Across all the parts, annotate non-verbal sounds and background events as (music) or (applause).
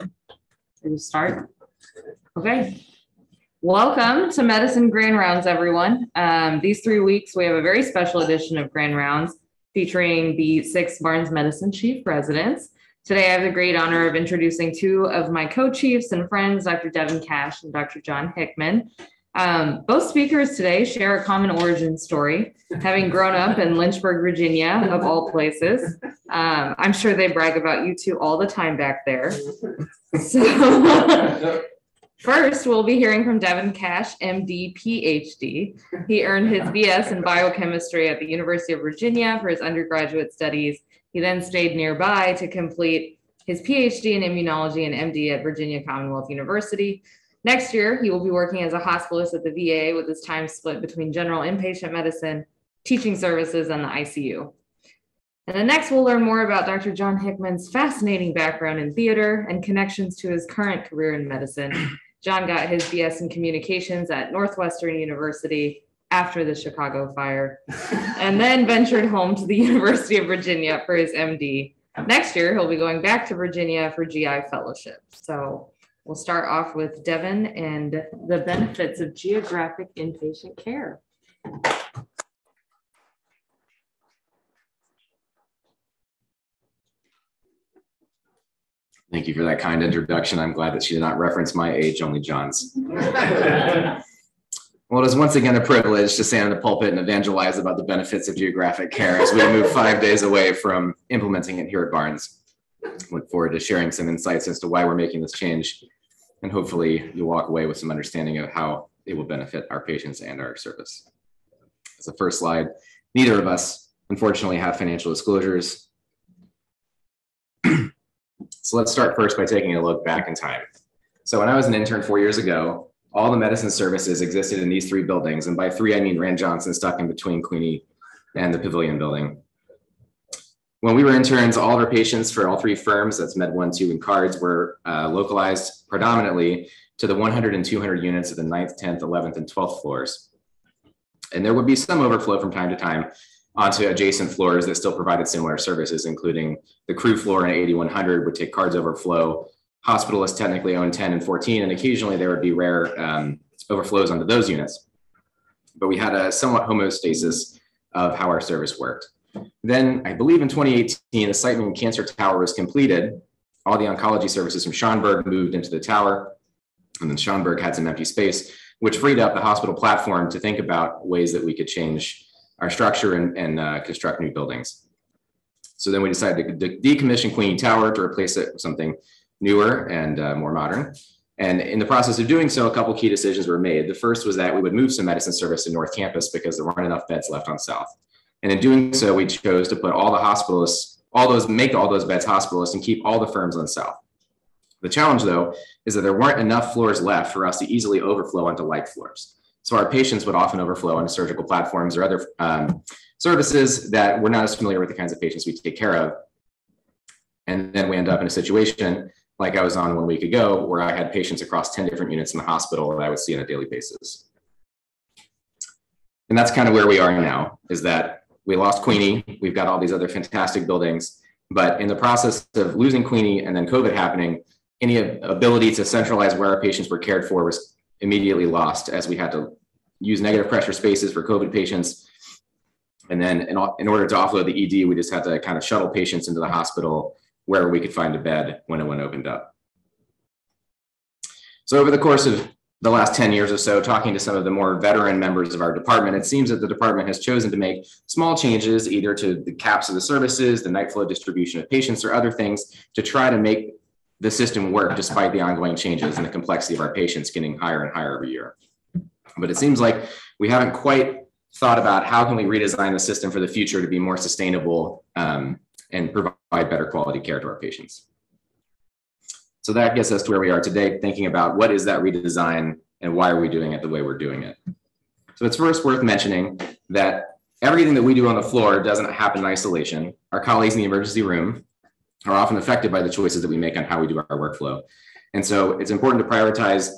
Ready to start? Okay. Welcome to Medicine Grand Rounds, everyone. Um, these three weeks, we have a very special edition of Grand Rounds featuring the six Barnes Medicine Chief residents. Today, I have the great honor of introducing two of my co-chiefs and friends, Dr. Devin Cash and Dr. John Hickman. Um, both speakers today share a common origin story, having grown up in Lynchburg, Virginia, of all places. Um, I'm sure they brag about you two all the time back there. So, (laughs) first, we'll be hearing from Devin Cash, MD, PhD. He earned his BS in biochemistry at the University of Virginia for his undergraduate studies. He then stayed nearby to complete his PhD in immunology and MD at Virginia Commonwealth University. Next year, he will be working as a hospitalist at the VA with his time split between general inpatient medicine, teaching services, and the ICU. And then next, we'll learn more about Dr. John Hickman's fascinating background in theater and connections to his current career in medicine. (clears throat) John got his BS in communications at Northwestern University after the Chicago fire, and then ventured home to the (laughs) University of Virginia for his MD. Oh. Next year, he'll be going back to Virginia for GI fellowship. So We'll start off with Devin and the benefits of geographic inpatient care. Thank you for that kind introduction. I'm glad that she did not reference my age, only John's. (laughs) well, it is once again a privilege to stand in the pulpit and evangelize about the benefits of geographic care as we move five days away from implementing it here at Barnes. Look forward to sharing some insights as to why we're making this change and hopefully you'll walk away with some understanding of how it will benefit our patients and our service. As the first slide, neither of us unfortunately have financial disclosures. (clears throat) so let's start first by taking a look back in time. So when I was an intern four years ago, all the medicine services existed in these three buildings. And by three, I mean Rand Johnson stuck in between Queeny and the Pavilion building. When we were interns, all of our patients for all three firms, that's Med 1, 2, and CARDS, were uh, localized predominantly to the 100 and 200 units of the 9th, 10th, 11th, and 12th floors. And there would be some overflow from time to time onto adjacent floors that still provided similar services, including the crew floor in 8100 would take CARDS overflow. Hospitalists technically own 10 and 14, and occasionally there would be rare um, overflows onto those units. But we had a somewhat homeostasis of how our service worked. Then I believe in 2018, the Siteman Cancer Tower was completed. All the oncology services from Schomburg moved into the tower. And then Schomburg had some empty space, which freed up the hospital platform to think about ways that we could change our structure and, and uh, construct new buildings. So then we decided to de decommission Queeny Tower to replace it with something newer and uh, more modern. And in the process of doing so, a couple key decisions were made. The first was that we would move some medicine service to North Campus because there weren't enough beds left on South. And in doing so, we chose to put all the hospitalists, all those, make all those beds hospitalists and keep all the firms on South. The challenge, though, is that there weren't enough floors left for us to easily overflow onto like floors. So our patients would often overflow onto surgical platforms or other um, services that we're not as familiar with the kinds of patients we take care of. And then we end up in a situation like I was on one week ago, where I had patients across 10 different units in the hospital that I would see on a daily basis. And that's kind of where we are now, is that we lost Queeny. We've got all these other fantastic buildings. But in the process of losing Queeny and then COVID happening, any ability to centralize where our patients were cared for was immediately lost as we had to use negative pressure spaces for COVID patients. And then in, in order to offload the ED, we just had to kind of shuttle patients into the hospital where we could find a bed when it one opened up. So over the course of the last 10 years or so, talking to some of the more veteran members of our department, it seems that the department has chosen to make small changes either to the caps of the services, the night float distribution of patients, or other things to try to make the system work despite the ongoing changes and the complexity of our patients getting higher and higher every year. But it seems like we haven't quite thought about how can we redesign the system for the future to be more sustainable um, and provide better quality care to our patients. So that gets us to where we are today, thinking about what is that redesign and why are we doing it the way we're doing it. So it's first worth mentioning that everything that we do on the floor doesn't happen in isolation. Our colleagues in the emergency room are often affected by the choices that we make on how we do our workflow. And so it's important to prioritize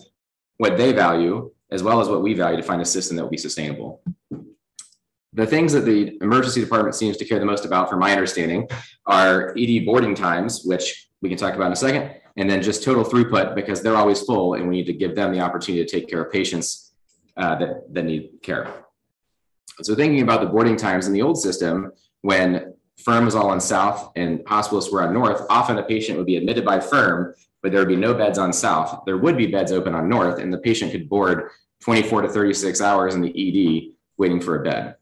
what they value as well as what we value to find a system that will be sustainable. The things that the emergency department seems to care the most about, from my understanding, are ED boarding times, which we can talk about in a second. And then just total throughput because they're always full and we need to give them the opportunity to take care of patients uh, that, that need care. So thinking about the boarding times in the old system, when firm was all on south and hospitalists were on north, often a patient would be admitted by firm, but there would be no beds on south. There would be beds open on north, and the patient could board 24 to 36 hours in the ED waiting for a bed.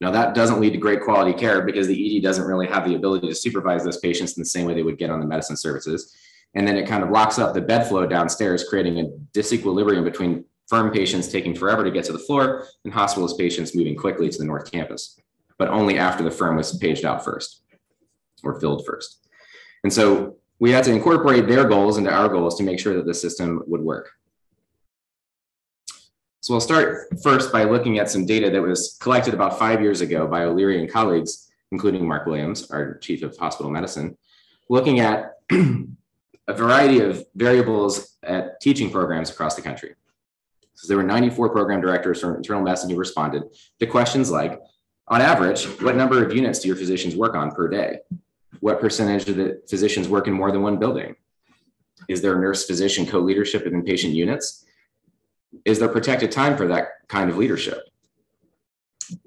Now, that doesn't lead to great quality care because the ED doesn't really have the ability to supervise those patients in the same way they would get on the medicine services. And then it kind of locks up the bed flow downstairs, creating a disequilibrium between firm patients taking forever to get to the floor and hospitalist patients moving quickly to the North Campus, but only after the firm was paged out first or filled first. And so we had to incorporate their goals into our goals to make sure that the system would work. So we'll start first by looking at some data that was collected about five years ago by O'Leary and colleagues, including Mark Williams, our chief of hospital medicine, looking at (clears throat) a variety of variables at teaching programs across the country. So there were 94 program directors from internal medicine who responded to questions like, on average, what number of units do your physicians work on per day? What percentage of the physicians work in more than one building? Is there nurse physician co-leadership of inpatient units? Is there protected time for that kind of leadership?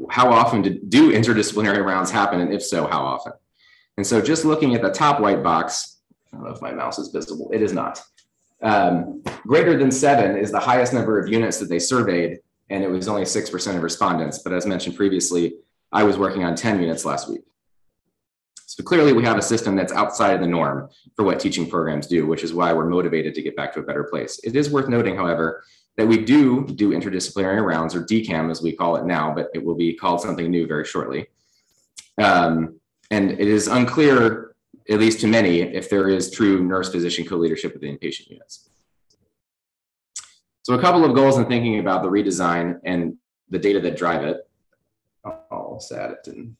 How often do interdisciplinary rounds happen? And if so, how often? And so just looking at the top white box, I don't know if my mouse is visible. It is not. Um, greater than seven is the highest number of units that they surveyed, and it was only 6% of respondents. But as mentioned previously, I was working on 10 units last week. So clearly we have a system that's outside of the norm for what teaching programs do, which is why we're motivated to get back to a better place. It is worth noting, however, that we do do interdisciplinary rounds or DCAM as we call it now, but it will be called something new very shortly. Um, and it is unclear at least to many, if there is true nurse physician co-leadership with the inpatient units. So a couple of goals in thinking about the redesign and the data that drive it. Oh, sad it didn't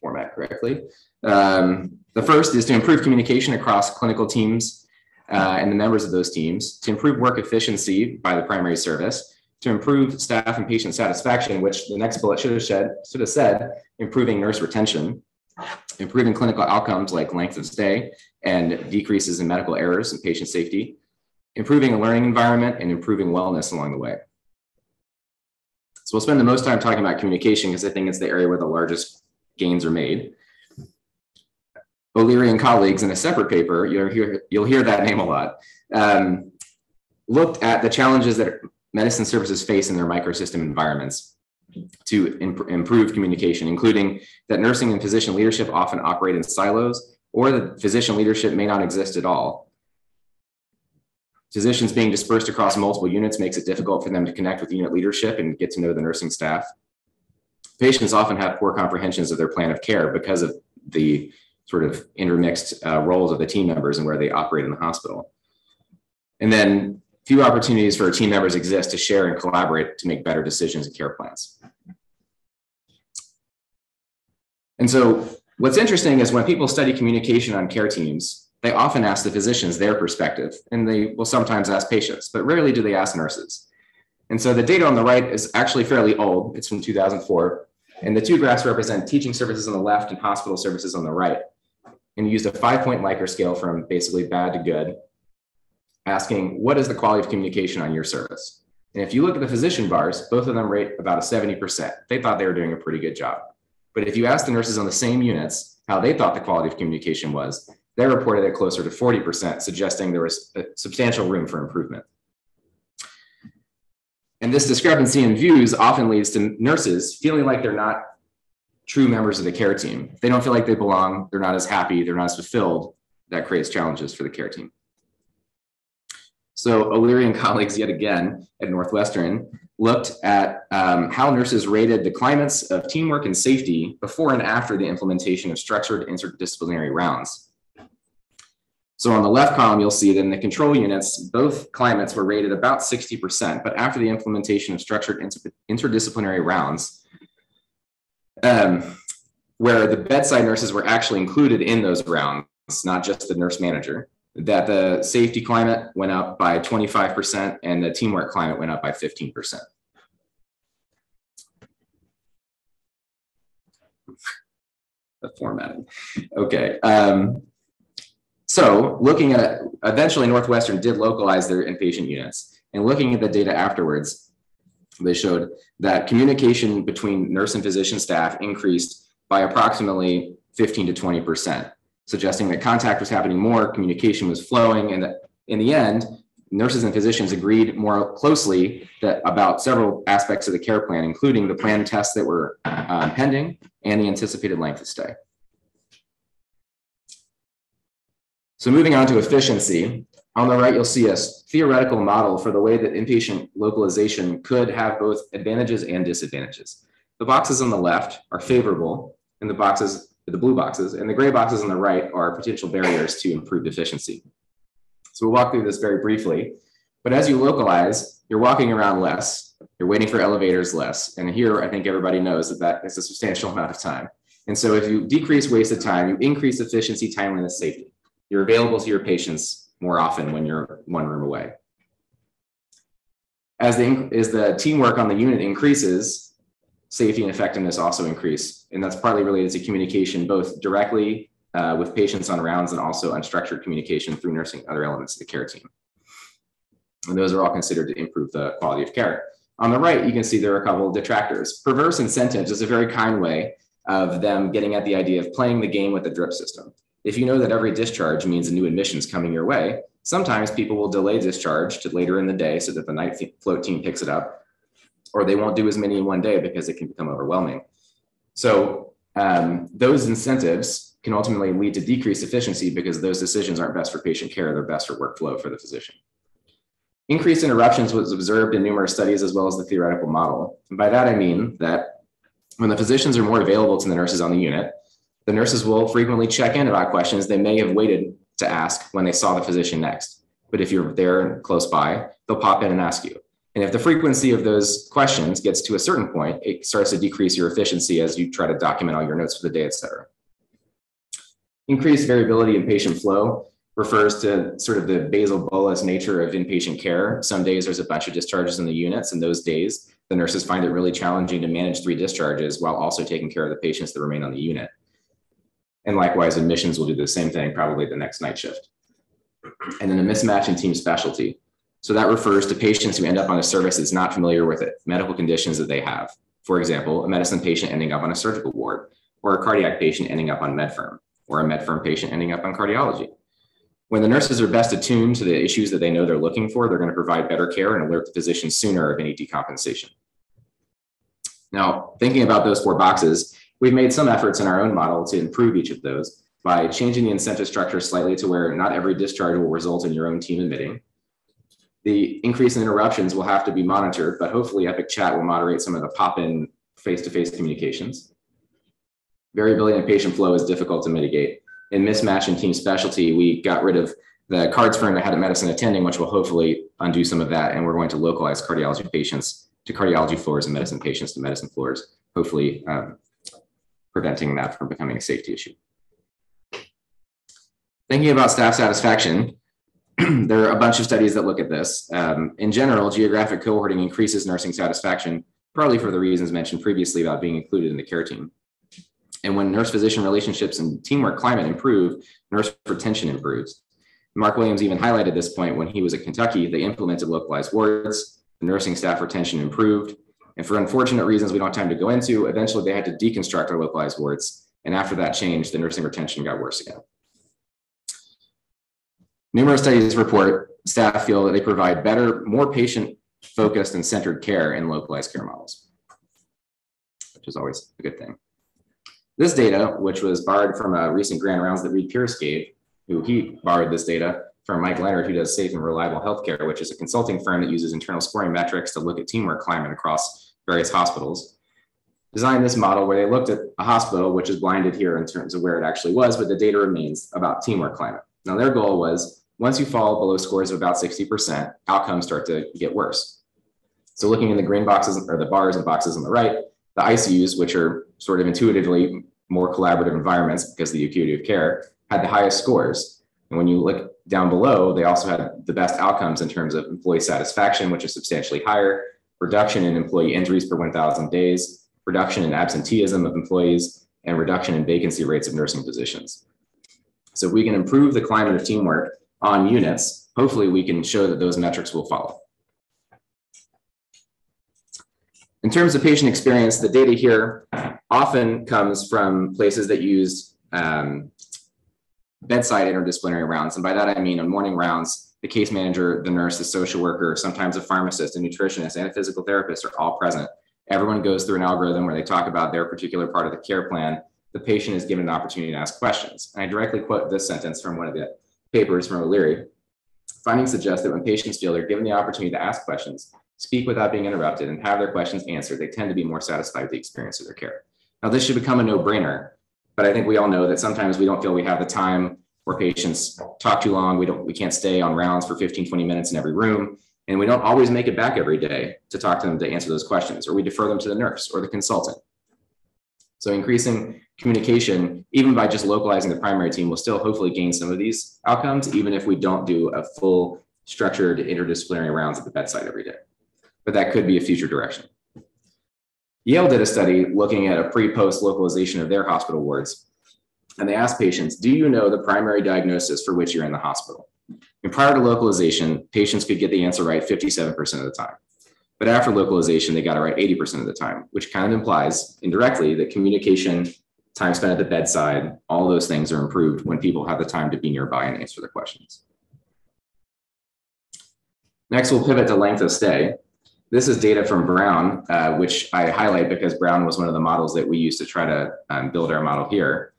format correctly. Um, the first is to improve communication across clinical teams uh, and the members of those teams, to improve work efficiency by the primary service, to improve staff and patient satisfaction, which the next bullet should have, said, should have said, improving nurse retention, improving clinical outcomes like length of stay and decreases in medical errors and patient safety, improving a learning environment, and improving wellness along the way. So we'll spend the most time talking about communication because I think it's the area where the largest gains are made. O'Leary and colleagues in a separate paper, you'll hear, you'll hear that name a lot, um, looked at the challenges that medicine services face in their microsystem environments to imp improve communication, including that nursing and physician leadership often operate in silos or that physician leadership may not exist at all. Physicians being dispersed across multiple units makes it difficult for them to connect with unit leadership and get to know the nursing staff. Patients often have poor comprehensions of their plan of care because of the sort of intermixed uh, roles of the team members and where they operate in the hospital. And then few opportunities for team members exist to share and collaborate to make better decisions and care plans. And so what's interesting is when people study communication on care teams, they often ask the physicians their perspective, and they will sometimes ask patients, but rarely do they ask nurses. And so the data on the right is actually fairly old. It's from 2004. And the two graphs represent teaching services on the left and hospital services on the right. And used a five point Likert scale from basically bad to good asking what is the quality of communication on your service? And if you look at the physician bars, both of them rate about a 70%. They thought they were doing a pretty good job. But if you ask the nurses on the same units how they thought the quality of communication was, they reported it closer to 40%, suggesting there was a substantial room for improvement. And this discrepancy in views often leads to nurses feeling like they're not true members of the care team. They don't feel like they belong, they're not as happy, they're not as fulfilled. That creates challenges for the care team. So O'Leary and (laughs) colleagues, yet again at Northwestern, looked at um, how nurses rated the climates of teamwork and safety before and after the implementation of structured interdisciplinary rounds. So on the left column, you'll see that in the control units, both climates were rated about 60%, but after the implementation of structured inter interdisciplinary rounds, um, where the bedside nurses were actually included in those rounds, not just the nurse manager, that the safety climate went up by 25% and the teamwork climate went up by 15%. the formatting. Okay. Um, So looking at, eventually Northwestern did localize their inpatient units. And looking at the data afterwards, they showed that communication between nurse and physician staff increased by approximately 15 to 20%, suggesting that contact was happening more, communication was flowing, and that in the end, nurses and physicians agreed more closely that about several aspects of the care plan, including the planned tests that were uh, pending and the anticipated length of stay. So moving on to efficiency, on the right, you'll see a theoretical model for the way that inpatient localization could have both advantages and disadvantages. The boxes on the left are favorable, and the boxes, the blue boxes, and the gray boxes on the right are potential barriers to improved efficiency. So we'll walk through this very briefly. But as you localize, you're walking around less, you're waiting for elevators less. And here, I think everybody knows that that is a substantial (laughs) amount of time. And so if you decrease wasted time, you increase efficiency, timeliness, safety. You're available to your patients more often when you're one room away. As the, as the teamwork on the unit increases, safety and effectiveness also increase. And that's partly related to communication, both directly uh, with patients on rounds and also unstructured communication through nursing other elements of the care team. And those are all considered to improve the quality of care. On the right, you can see there are a couple of detractors. Perverse incentives is a very kind way of them getting at the idea of playing the game with the drip system. If you know that every discharge means a new admissions coming your way, sometimes people will delay discharge to later in the day so that the night float team picks it up, or they won't do as many in one day because it can become overwhelming. So um, those incentives can ultimately lead to decreased efficiency because those decisions aren't best for patient care, they're best for workflow for the physician. Increased interruptions was observed in numerous studies as well as the theoretical model. And by that, I mean that when the physicians are more available to the nurses on the unit, the nurses will frequently check in about questions they may have waited to ask when they saw the physician next. But if you're there close by, they'll pop in and ask you. And if the frequency of those questions gets to a certain point, it starts to decrease your efficiency as you try to document all your notes for the day, et cetera. Increased variability in patient flow refers to sort of the basal bolus nature of inpatient care. Some days there's a bunch of discharges in the units, and those days the nurses find it really challenging to manage three discharges while also taking care of the patients that remain on the unit. And likewise, admissions will do the same thing probably the next night shift. And then a mismatch in team specialty. So that refers to patients who end up on a service that's not familiar with it, medical conditions that they have. For example, a medicine patient ending up on a surgical ward, or a cardiac patient ending up on MedFirm or a MedFirm patient ending up on cardiology. When the nurses are best attuned to the issues that they know they're looking for, they're going to provide better care and alert the physician sooner of any decompensation. Now, thinking about those four boxes, we've made some efforts in our own model to improve each of those by changing the incentive structure slightly to where not every discharge will result in your own team admitting. The increase in interruptions will have to be monitored, but hopefully Epic Chat will moderate some of the pop-in face-to-face communications. Variability in patient flow is difficult to mitigate. In mismatch in team specialty, we got rid of the cards for that had a medicine attending, which will hopefully undo some of that. And we're going to localize cardiology patients to cardiology floors and medicine patients to medicine floors, hopefully um, preventing that from becoming a safety issue. Thinking about staff satisfaction, (clears throat) there are a bunch of studies that look at this. Um, in general, geographic cohorting increases nursing satisfaction, partly for the reasons mentioned previously about being included in the care team. And when nurse physician relationships and teamwork climate improve, nurse retention improves. Mark Williams even highlighted this point when he was at Kentucky. They implemented localized wards, the nursing staff retention improved. And for unfortunate reasons we don't have time to go into, eventually they had to deconstruct our localized wards. And after that change, the nursing retention got worse again. Numerous studies report staff feel that they provide better, more patient focused and centered care in localized care models, which is always a good thing. This data, which was borrowed from a recent grand rounds that Reed Pierce gave, who he borrowed this data from Mike Leonard, who does Safe and Reliable Healthcare, which is a consulting firm that uses internal scoring metrics to look at teamwork climate across various hospitals. Designed this model where they looked at a hospital, which is blinded here in terms of where it actually was, but the data remains about teamwork climate. Now, their goal was once you fall below scores of about 60%, outcomes start to get worse. So, looking in the green boxes or the bars and boxes on the right, the ICUs, which are sort of intuitively more collaborative environments because of the acuity of care had the highest scores. And when you look down below, they also had the best outcomes in terms of employee satisfaction, which is substantially higher, reduction in employee injuries per 1,000 days, reduction in absenteeism of employees, and reduction in vacancy rates of nursing positions. So if we can improve the climate of teamwork on units, hopefully we can show that those metrics will follow. In terms of patient experience, the data here often comes from places that use um, bedside interdisciplinary rounds. And by that, I mean on morning rounds, the case manager, the nurse, the social worker, sometimes a pharmacist, a nutritionist, and a physical therapist are all present. Everyone goes through an algorithm where they talk about their particular part of the care plan. The patient is given an opportunity to ask questions. And I directly quote this sentence from one of the papers from O'Leary. Findings suggest that when patients feel they're given the opportunity to ask questions, speak without being interrupted, and have their questions answered, they tend to be more satisfied with the experience of their care. Now, this should become a no brainer, but I think we all know that sometimes we don't feel we have the time where patients talk too long. We don't, we can't stay on rounds for 15, 20 minutes in every room. And we don't always make it back every day to talk to them to answer those questions, or we defer them to the nurse or the consultant. So increasing communication, even by just localizing the primary team, will still hopefully gain some of these outcomes, even if we don't do a full structured interdisciplinary rounds at the bedside every day. But that could be a future direction. Yale did a study looking at a pre-post localization of their hospital wards. And they asked patients, do you know the primary diagnosis for which you're in the hospital? And prior to localization, patients could get the answer right 57% of the time. But after localization, they got it right 80% of the time, which kind of implies indirectly that communication, time spent at the bedside, all those things are improved when people have the time to be nearby and answer the questions. Next, we'll pivot to length of stay. This is data from Brown, uh, which I highlight because Brown was one of the models that we used to try to um, build our model here.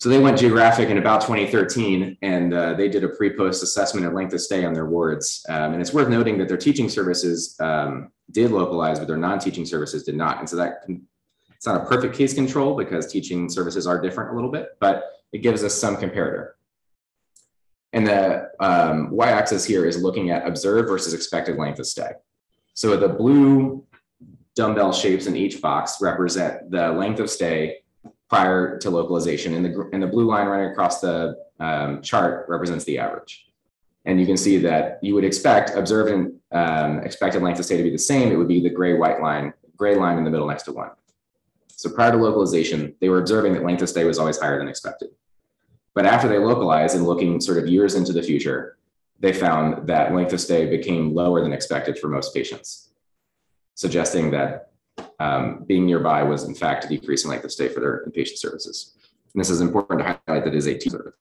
So they went geographic in about 2013, and uh, they did a pre-post assessment of length of stay on their wards. Um, and it's worth noting that their teaching services um, did localize, but their non-teaching services did not. And so that can, it's not a perfect case control because teaching services are different a little bit, but it gives us some comparator. And the um, y-axis here is looking at observed versus expected length of stay. So the blue dumbbell shapes in each box represent the length of stay prior to localization. And the, and the blue line running across the um, chart represents the average. And you can see that you would expect observed and um, expected length of stay to be the same. It would be the gray white line, gray line in the middle next to one. So prior to localization, they were observing that length of stay was always higher than expected. But after they localized and looking sort of years into the future, they found that length of stay became lower than expected for most patients, suggesting that um, being nearby was in fact in length of stay for their inpatient services. And this is important to highlight that is a T service.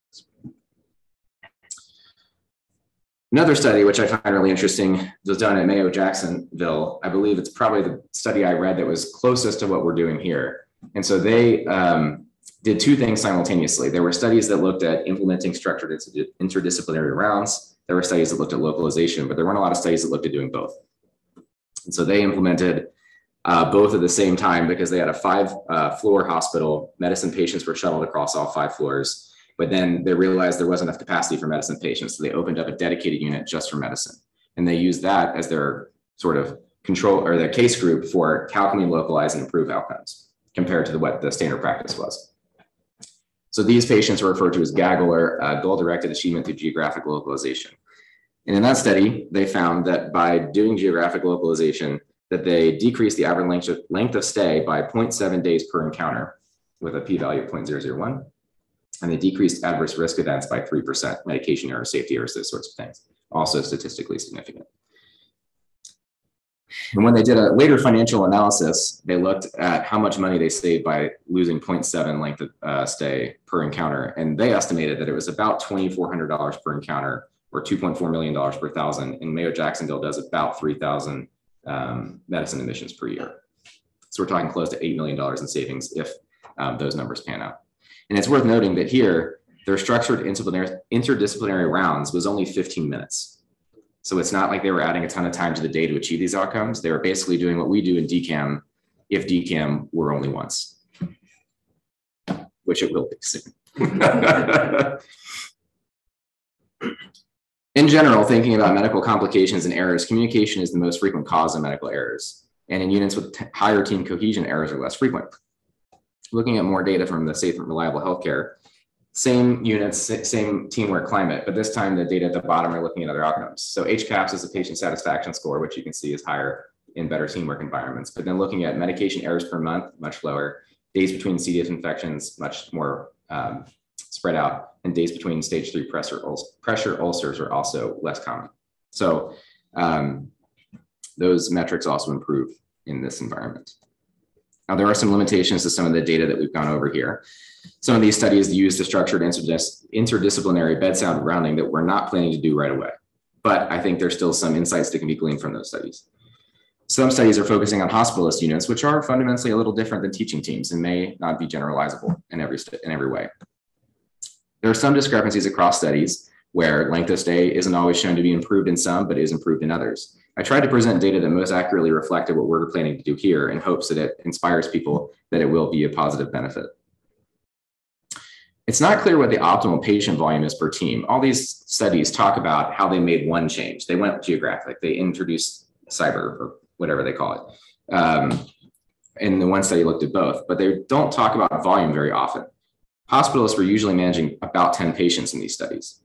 Another study, which I find really interesting, was done at Mayo Jacksonville. I believe it's probably the study I read that was closest to what we're doing here. And so they um, did two things simultaneously. There were studies that looked at implementing structured interdisciplinary rounds. There were studies that looked at localization, but there weren't a lot of studies that looked at doing both. And so they implemented uh, both at the same time because they had a five uh, floor hospital. Medicine patients were shuttled across all five floors, but then they realized there wasn't enough capacity for medicine patients. So they opened up a dedicated unit just for medicine. And they used that as their sort of control or their case group for how can we localize and improve outcomes compared to the, what the standard practice was. So these patients are referred to as GAGL or uh, goal directed achievement through geographic localization. And in that study, they found that by doing geographic localization, that they decreased the average length of, length of stay by 0.7 days per encounter with a p-value of 0.001. And they decreased adverse risk events by 3%, medication errors, safety errors, those sorts of things, also statistically significant. And when they did a later financial analysis, they looked at how much money they saved by losing 0.7 length of uh, stay per encounter. And they estimated that it was about $2,400 per encounter or $2.4 million per thousand. And Mayo Jacksonville does about 3,000 um, medicine admissions per year. So we're talking close to $8 million in savings if um, those numbers pan out. And it's worth noting that here, their structured interdisciplinary, interdisciplinary rounds was only 15 minutes. So it's not like they were adding a ton of time to the day to achieve these outcomes. They were basically doing what we do in DCAM if DCAM were only once, which it will be soon. (laughs) in general, thinking about medical complications and errors, communication is the most frequent cause of medical errors. And in units with higher team cohesion, errors are less frequent. Looking at more data from the safe and reliable healthcare, same units, same teamwork climate, but this time the data at the bottom are looking at other outcomes. So HCAHPS is a patient satisfaction score, which you can see is higher in better teamwork environments. But then looking at medication errors per month, much lower. Days between C. diff infections, much more um, spread out, and days between stage three pressure, pressure ulcers are also less common. So um, those metrics also improve in this environment. Now, there are some limitations to some of the data that we've gone over here. Some of these studies use the structured interdis interdisciplinary bedside rounding that we're not planning to do right away. But I think there's still some insights that can be gleaned from those studies. Some studies are focusing on hospitalist units, which are fundamentally a little different than teaching teams and may not be generalizable in every, in every way. There are some discrepancies across studies where length of stay isn't always shown to be improved in some, but is improved in others. I tried to present data that most accurately reflected what we're planning to do here in hopes that it inspires people that it will be a positive benefit. It's not clear what the optimal patient volume is per team. All these studies talk about how they made one change. They went geographic. They introduced SIBR or whatever they call it. Um, and the one study looked at both, but they don't talk about volume very often. Hospitalists were usually managing about 10 patients in these studies.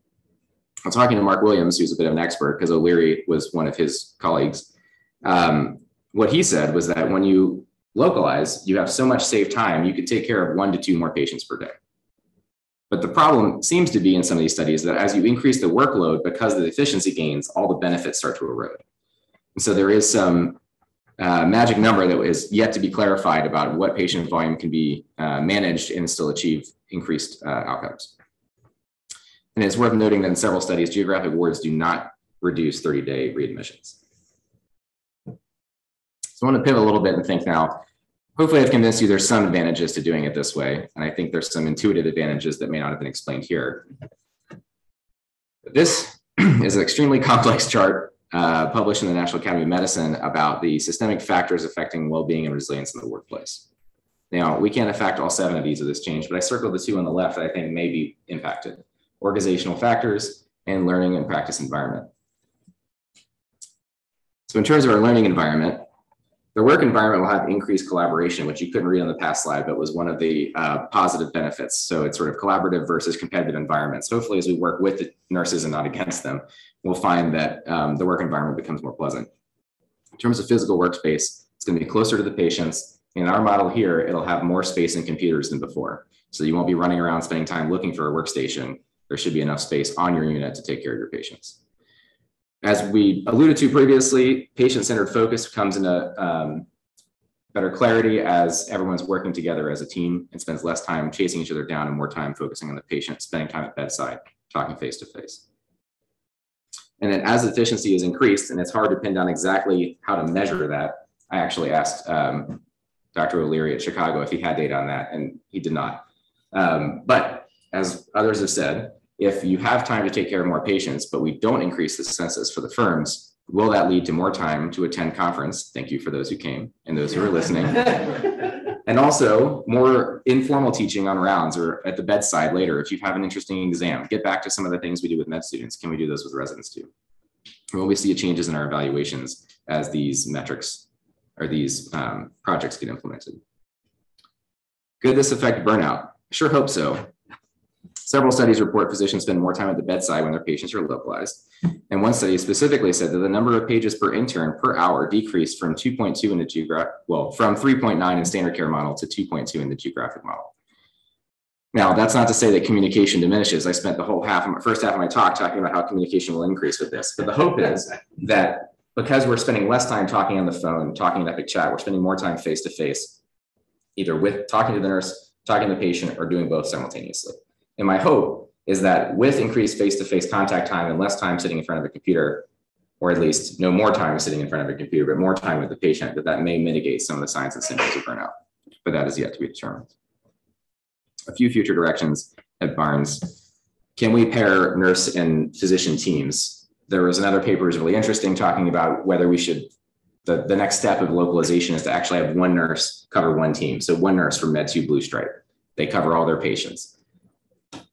I'm talking to Mark Williams, who's a bit of an expert because O'Leary was one of his colleagues. Um, what he said was that when you localize, you have so much saved time, you could take care of one to two more patients per day. But the problem seems to be in some of these studies that as you increase the workload, because of the efficiency gains, all the benefits start to erode. And so there is some uh, magic number that is yet to be clarified about what patient volume can be uh, managed and still achieve increased uh, outcomes. And it's worth noting that in several studies, geographic wards do not reduce 30 day readmissions. So I want to pivot a little bit and think now, hopefully I've convinced you there's some advantages to doing it this way. And I think there's some intuitive advantages that may not have been explained here. But this (clears throat) is an extremely complex chart uh, published in the National Academy of Medicine about the systemic factors affecting well-being and resilience in the workplace. Now, we can't affect all seven of these of this change, but I circled the two on the left that I think may be impacted, organizational factors and learning and practice environment. So in terms of our learning environment, the work environment will have increased collaboration, which you couldn't read on the past slide, but was one of the uh, positive benefits. So it's sort of collaborative versus competitive environments. Hopefully, as we work with the nurses and not against them, we'll find that um, the work environment becomes more pleasant. In terms of physical workspace, it's going to be closer to the patients. In our model here, it'll have more space and computers than before. So you won't be running around spending time looking for a workstation. There should be enough space on your unit to take care of your patients. As we alluded to previously, patient-centered focus comes into um, better clarity as everyone's working together as a team and spends less time chasing each other down and more time focusing on the patient, spending time at bedside, talking face to face. And then as efficiency is increased, and it's hard to pin down exactly how to measure that, I actually asked um, Dr. O'Leary at Chicago if he had data on that, and he did not. Um, but as others have said, if you have time to take care of more patients, but we don't increase the census for the firms, will that lead to more time to attend conference? Thank you for those who came and those who are listening. (laughs) and also more informal teaching on rounds or at the bedside later. If you have an interesting exam, get back to some of the things we do with med students. Can we do those with residents too? Will we see changes in our evaluations as these metrics or these um, projects get implemented? Could this affect burnout? Sure hope so. Several studies report physicians spend more time at the bedside when their patients are localized. And one study specifically said that the number of pages per intern per hour decreased from 2.2 in the geographic, well, from 3.9 in standard care model to 2.2 in the geographic model. Now, that's not to say that communication diminishes. I spent the whole half of my first half of my talk talking about how communication will increase with this. But the hope is that because we're spending less time talking on the phone, talking in Epic chat, we're spending more time face to face, either with talking to the nurse, talking to the patient, or doing both simultaneously. And my hope is that with increased face-to-face contact time and less time sitting in front of a computer, or at least no more time sitting in front of a computer, but more time with the patient, that that may mitigate some of the signs and symptoms of burnout. But that is yet to be determined. A few future directions at Barnes. Can we pair nurse and physician teams? There was another paper was really interesting talking about whether we should the, the next step of localization is to actually have one nurse cover one team. So one nurse from Med2 Blue Stripe. They cover all their patients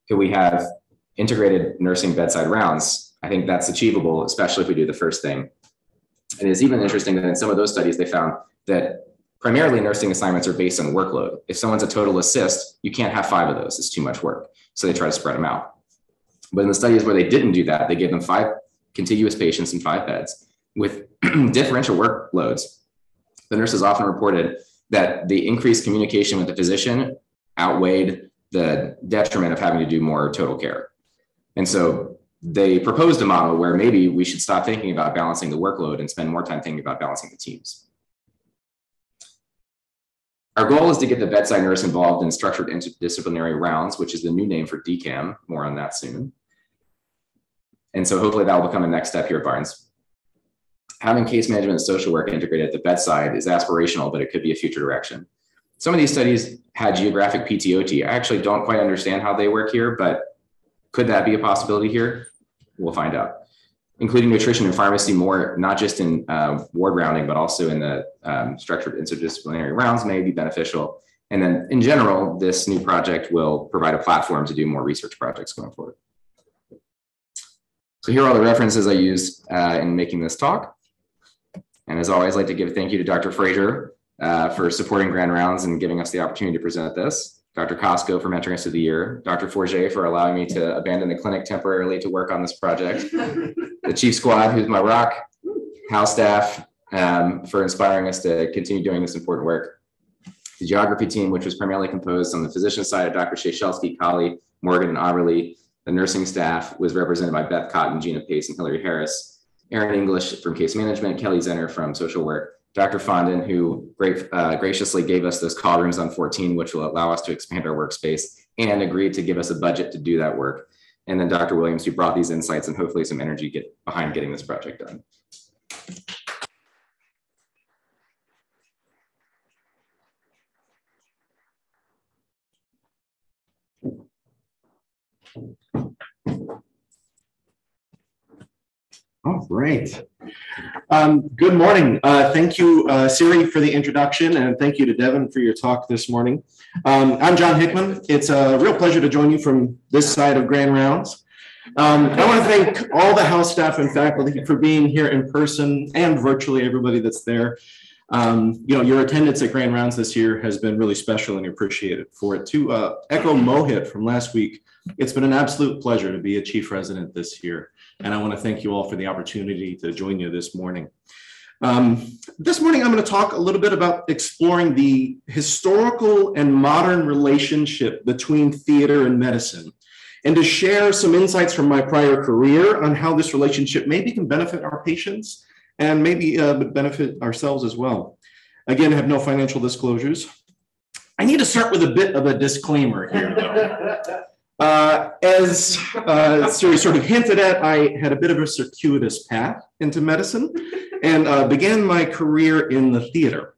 could we have integrated nursing bedside rounds? I think that's achievable, especially if we do the first thing. And it's even interesting that in some of those studies, they found that primarily nursing assignments are based on workload. If someone's a total assist, you can't have five of those. It's too much work. So they try to spread them out. But in the studies where they didn't do that, they gave them five contiguous patients in five beds with (clears throat) differential workloads. The nurses often reported that the increased communication with the physician outweighed the detriment of having to do more total care. And so they proposed a model where maybe we should stop thinking about balancing the workload and spend more time thinking about balancing the teams. Our goal is to get the bedside nurse involved in structured interdisciplinary rounds, which is the new name for DCAM. More on that soon. And so hopefully that will become a next step here at Barnes. Having case management and social work integrated at the bedside is aspirational, but it could be a future direction. Some of these studies had geographic PTOT. I actually don't quite understand how they work here, but could that be a possibility here? We'll find out including nutrition and pharmacy more, not just in uh, ward rounding, but also in the um, structured interdisciplinary rounds may be beneficial. And then in general, this new project will provide a platform to do more research projects going forward. So here are all the references I used uh, in making this talk. And as always, I'd like to give a thank you to Dr. Fraser uh, for supporting Grand Rounds and giving us the opportunity to present this. Dr. Costco for mentoring us through the year, Dr. Forget for allowing me to abandon the clinic temporarily to work on this project, (laughs) the chief squad, who's my rock, house staff um, for inspiring us to continue doing this important work, the geography team, which was primarily composed on the physician side of Dr. Shashelsky, Kali, Morgan, and Averly. The nursing staff was represented by Beth Cotton, Gina Pace, and Hillary Harris. Aaron English from case management, Kelly Zenner from social work, Dr. Fondon, who great, uh, graciously gave us those call rooms on 14, which will allow us to expand our workspace and agreed to give us a budget to do that work. And then Dr. Williams, who brought these insights and hopefully some energy get behind getting this project done. All right. Um, good morning. Uh, thank you, uh, Siri, for the introduction, and thank you to Devin for your talk this morning. Um, I'm John Hickman. It's a real pleasure to join you from this side of Grand Rounds. Um, I want to thank all the house staff and faculty for being here in person and virtually everybody that's there. Um, you know, your attendance at Grand Rounds this year has been really special and appreciated. For it to uh, echo Mohit from last week, it's been an absolute pleasure to be a chief resident this year. And I want to thank you all for the opportunity to join you this morning. Um, this morning, I'm going to talk a little bit about exploring the historical and modern relationship between theater and medicine, and to share some insights from my prior career on how this relationship maybe can benefit our patients and maybe uh, benefit ourselves as well. Again, I have no financial disclosures. I need to start with a bit of a disclaimer here, though. (laughs) Uh, as uh, Siri sort of hinted at, I had a bit of a circuitous path into medicine and uh, began my career in the theater.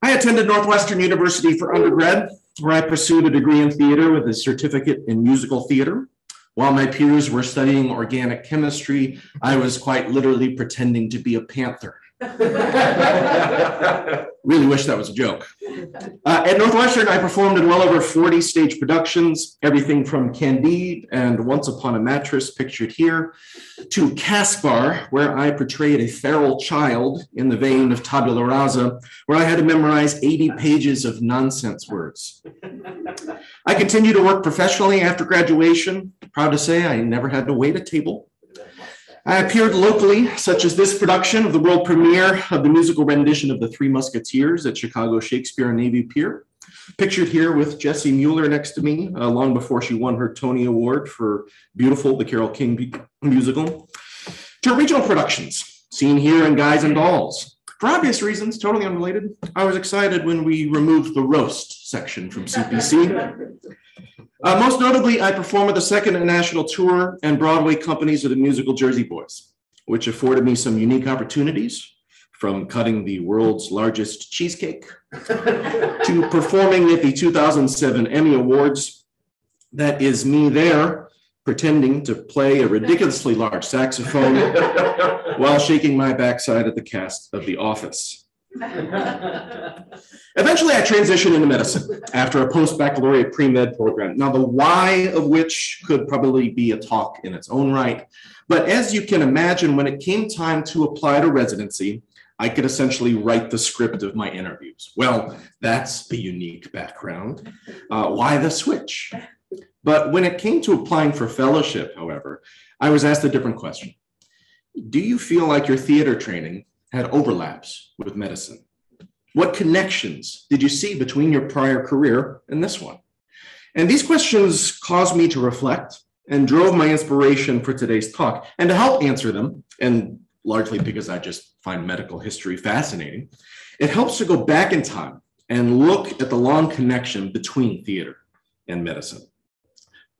I attended Northwestern University for undergrad, where I pursued a degree in theater with a certificate in musical theater. While my peers were studying organic chemistry, I was quite literally pretending to be a panther. (laughs) really wish that was a joke. Uh, at Northwestern, I performed in well over 40 stage productions, everything from Candide and Once Upon a Mattress, pictured here, to Kaspar, where I portrayed a feral child in the vein of Tabula Rasa, where I had to memorize 80 pages of nonsense words. I continued to work professionally after graduation. Proud to say I never had to wait a table. I appeared locally, such as this production of the world premiere of the musical rendition of The Three Musketeers at Chicago Shakespeare and Navy Pier. Pictured here with Jessie Mueller next to me, uh, long before she won her Tony Award for Beautiful, the Carole King musical. To regional productions, seen here in Guys and Dolls. For obvious reasons, totally unrelated, I was excited when we removed the roast section from CPC. (laughs) Uh, most notably, I performed at the second national tour and Broadway companies of the musical Jersey Boys, which afforded me some unique opportunities from cutting the world's largest cheesecake (laughs) to performing at the 2007 Emmy Awards. That is me there pretending to play a ridiculously large saxophone (laughs) while shaking my backside at the cast of The Office. (laughs) Eventually, I transitioned into medicine after a post baccalaureate pre med program. Now, the why of which could probably be a talk in its own right. But as you can imagine, when it came time to apply to residency, I could essentially write the script of my interviews. Well, that's the unique background. Uh, why the switch? But when it came to applying for fellowship, however, I was asked a different question. Do you feel like your theater training had overlaps with medicine? What connections did you see between your prior career and this one? And these questions caused me to reflect and drove my inspiration for today's talk. And to help answer them, and largely because I just find medical history fascinating, it helps to go back in time and look at the long connection between theater and medicine.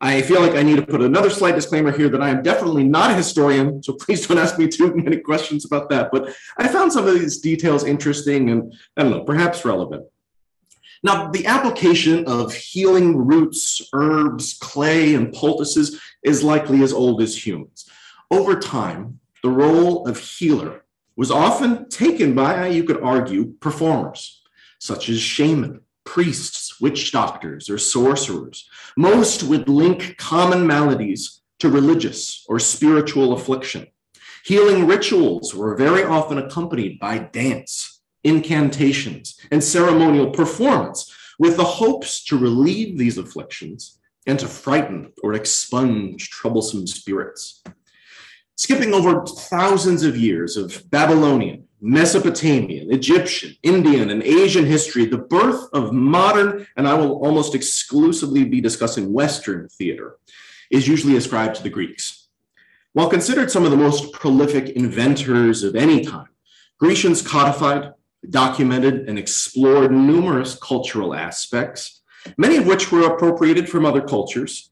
I feel like I need to put another slight disclaimer here that I am definitely not a historian, so please don't ask me too many questions about that. But I found some of these details interesting and I don't know, perhaps relevant. Now, the application of healing roots, herbs, clay, and poultices is likely as old as humans. Over time, the role of healer was often taken by, you could argue, performers, such as shaman, priests, witch doctors, or sorcerers. Most would link common maladies to religious or spiritual affliction. Healing rituals were very often accompanied by dance, incantations, and ceremonial performance with the hopes to relieve these afflictions and to frighten or expunge troublesome spirits. Skipping over thousands of years of Babylonian, Mesopotamian, Egyptian, Indian, and Asian history, the birth of modern, and I will almost exclusively be discussing Western theater, is usually ascribed to the Greeks. While considered some of the most prolific inventors of any time, Grecians codified, documented, and explored numerous cultural aspects, many of which were appropriated from other cultures.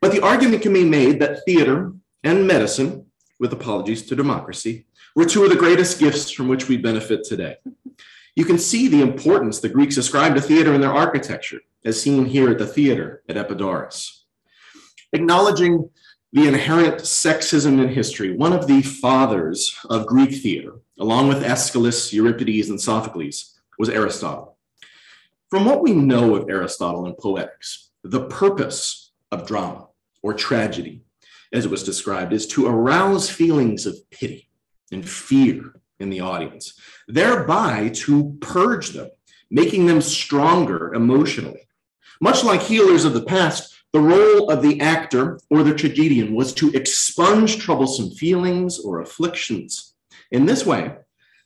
But the argument can be made that theater and medicine, with apologies to democracy, were two of the greatest gifts from which we benefit today. You can see the importance the Greeks ascribed to theater in their architecture, as seen here at the theater at Epidaurus. Acknowledging the inherent sexism in history, one of the fathers of Greek theater, along with Aeschylus, Euripides, and Sophocles, was Aristotle. From what we know of Aristotle and poetics, the purpose of drama or tragedy, as it was described, is to arouse feelings of pity and fear in the audience, thereby to purge them, making them stronger emotionally. Much like healers of the past, the role of the actor or the tragedian was to expunge troublesome feelings or afflictions. In this way,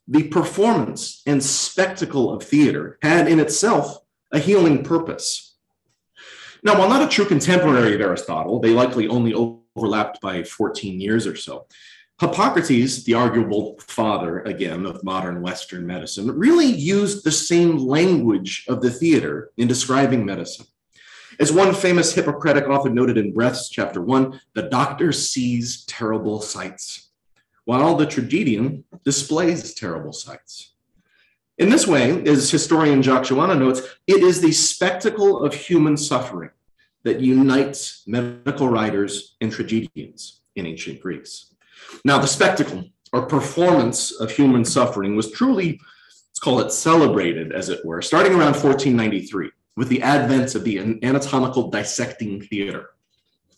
the performance and spectacle of theater had in itself a healing purpose. Now, while not a true contemporary of Aristotle, they likely only overlapped by 14 years or so. Hippocrates, the arguable father again of modern Western medicine, really used the same language of the theater in describing medicine. As one famous Hippocratic author noted in Breaths, chapter one, the doctor sees terrible sights, while the tragedian displays terrible sights. In this way, as historian Jacques Jouanna notes, it is the spectacle of human suffering that unites medical writers and tragedians in ancient Greece. Now, the spectacle or performance of human suffering was truly, let's call it celebrated, as it were, starting around 1493 with the advent of the anatomical dissecting theater.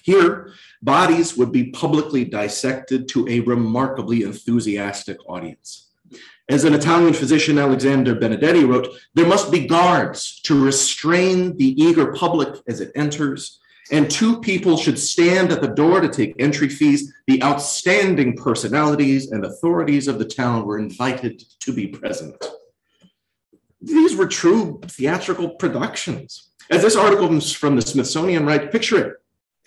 Here, bodies would be publicly dissected to a remarkably enthusiastic audience. As an Italian physician, Alexander Benedetti wrote, there must be guards to restrain the eager public as it enters, and two people should stand at the door to take entry fees. The outstanding personalities and authorities of the town were invited to be present these were true theatrical productions. As this article from the Smithsonian writes, picture it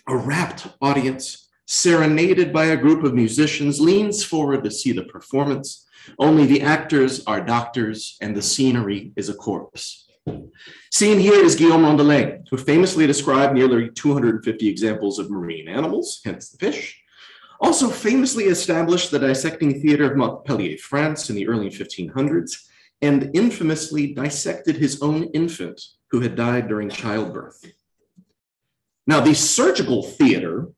a rapt audience, serenaded by a group of musicians, leans forward to see the performance. Only the actors are doctors, and the scenery is a corpse. Seen here is Guillaume Rondelet, who famously described nearly 250 examples of marine animals, hence the fish. Also famously established the dissecting theater of Montpellier, France in the early 1500s, and infamously dissected his own infant who had died during childbirth. Now, the surgical theater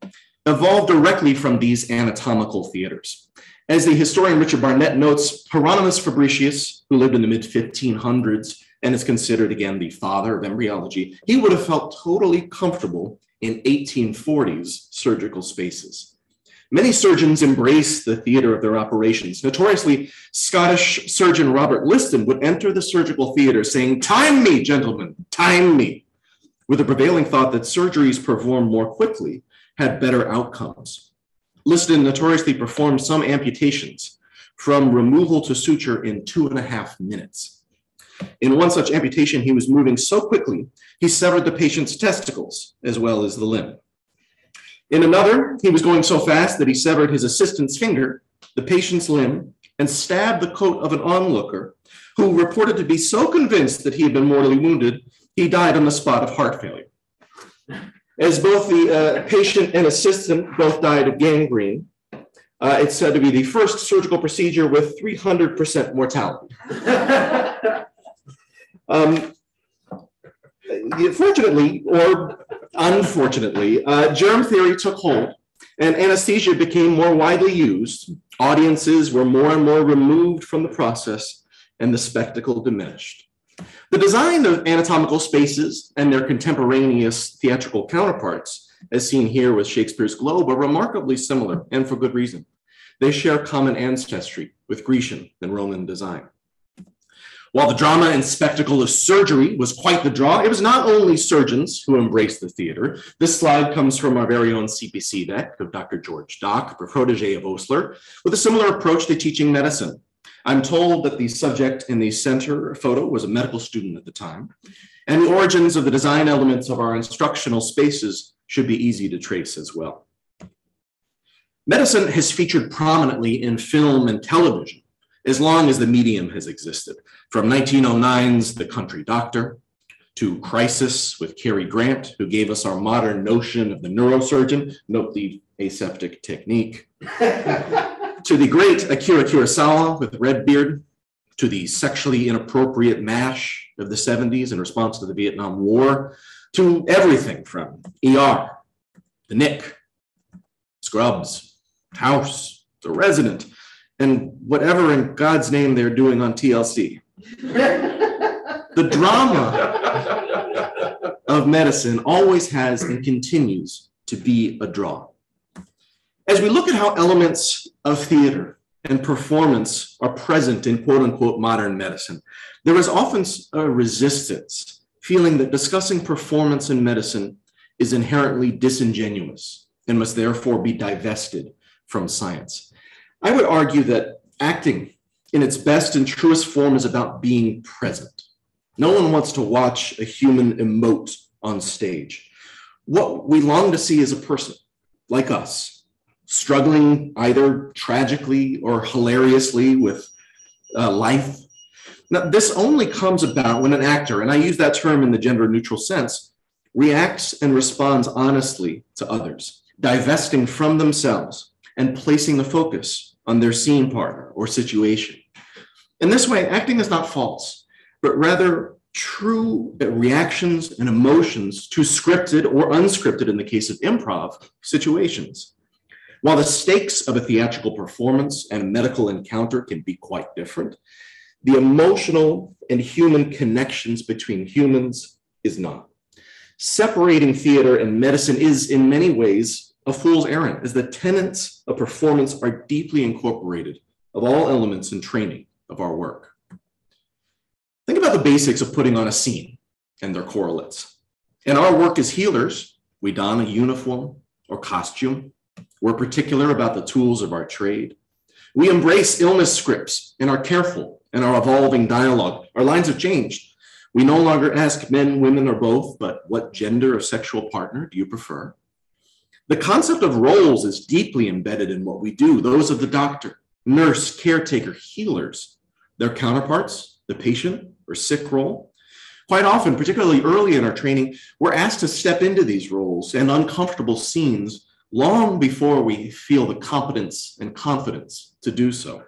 evolved directly from these anatomical theaters. As the historian Richard Barnett notes, Hieronymus Fabricius, who lived in the mid 1500s and is considered again the father of embryology, he would have felt totally comfortable in 1840s surgical spaces. Many surgeons embraced the theater of their operations. Notoriously, Scottish surgeon Robert Liston would enter the surgical theater saying, Time me, gentlemen, time me, with the prevailing thought that surgeries performed more quickly had better outcomes. Liston notoriously performed some amputations from removal to suture in two and a half minutes. In one such amputation, he was moving so quickly, he severed the patient's testicles as well as the limb. In another, he was going so fast that he severed his assistant's finger, the patient's limb, and stabbed the coat of an onlooker who reported to be so convinced that he had been mortally wounded, he died on the spot of heart failure. As both the uh, patient and assistant both died of gangrene, uh, it's said to be the first surgical procedure with 300% mortality. (laughs) um, fortunately, or unfortunately, uh, germ theory took hold and anesthesia became more widely used. Audiences were more and more removed from the process, and the spectacle diminished. The design of anatomical spaces and their contemporaneous theatrical counterparts, as seen here with Shakespeare's Globe, are remarkably similar, and for good reason. They share common ancestry with Grecian and Roman design. While the drama and spectacle of surgery was quite the draw, it was not only surgeons who embraced the theater. This slide comes from our very own CPC deck of Dr. George Dock, a protege of Osler, with a similar approach to teaching medicine. I'm told that the subject in the center photo was a medical student at the time, and the origins of the design elements of our instructional spaces should be easy to trace as well. Medicine has featured prominently in film and television as long as the medium has existed. From 1909's The Country Doctor to Crisis with Cary Grant, who gave us our modern notion of the neurosurgeon, note the aseptic technique, (laughs) to the great Akira Kurosawa with Redbeard, to the sexually inappropriate MASH of the 70s in response to the Vietnam War, to everything from ER, The Knick, Scrubs, House, The Resident, and whatever in God's name they're doing on TLC. the drama of medicine always has and continues to be a draw. As we look at how elements of theater and performance are present in quote unquote modern medicine, there is often a resistance, feeling that discussing performance in medicine is inherently disingenuous and must therefore be divested from science. I would argue that acting in its best and truest form is about being present. No one wants to watch a human emote on stage. What we long to see is a person like us, struggling either tragically or hilariously with uh, life. Now, this only comes about when an actor, and I use that term in the gender neutral sense, reacts and responds honestly to others, divesting from themselves and placing the focus on their scene partner or situation. In this way, acting is not false, but rather true reactions and emotions to scripted or unscripted, in the case of improv, situations. While the stakes of a theatrical performance and a medical encounter can be quite different, the emotional and human connections between humans is not. Separating theater and medicine is, in many ways, a fool's errand, as the tenets of performance are deeply incorporated of all elements in training of our work. Think about the basics of putting on a scene and their correlates. In our work as healers, we don a uniform or costume. We're particular about the tools of our trade. We embrace illness scripts and are careful in our evolving dialogue. Our lines have changed. We no longer ask men, women, or both, but what gender of sexual partner do you prefer? The concept of roles is deeply embedded in what we do, those of the doctor, nurse, caretaker, healers, their counterparts, the patient or sick role. Quite often, particularly early in our training, we're asked to step into these roles and uncomfortable scenes long before we feel the competence and confidence to do so.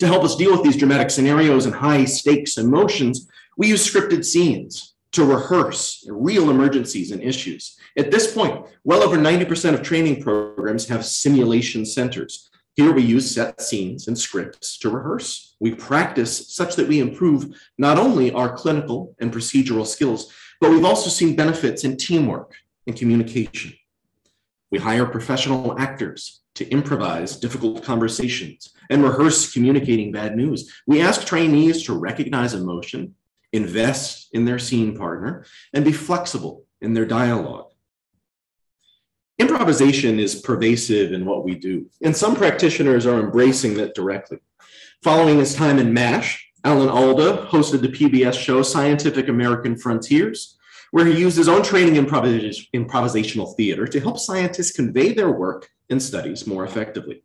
To help us deal with these dramatic scenarios and high stakes emotions, we use scripted scenes to rehearse real emergencies and issues. At this point, well over 90% of training programs have simulation centers. Here we use set scenes and scripts to rehearse. We practice such that we improve not only our clinical and procedural skills, but we've also seen benefits in teamwork and communication. We hire professional actors to improvise difficult conversations and rehearse communicating bad news. We ask trainees to recognize emotion, invest in their scene partner, and be flexible in their dialogue. Improvisation is pervasive in what we do, and some practitioners are embracing that directly. Following his time in MASH, Alan Alda hosted the PBS show Scientific American Frontiers, where he used his own training in improvisational theater to help scientists convey their work and studies more effectively.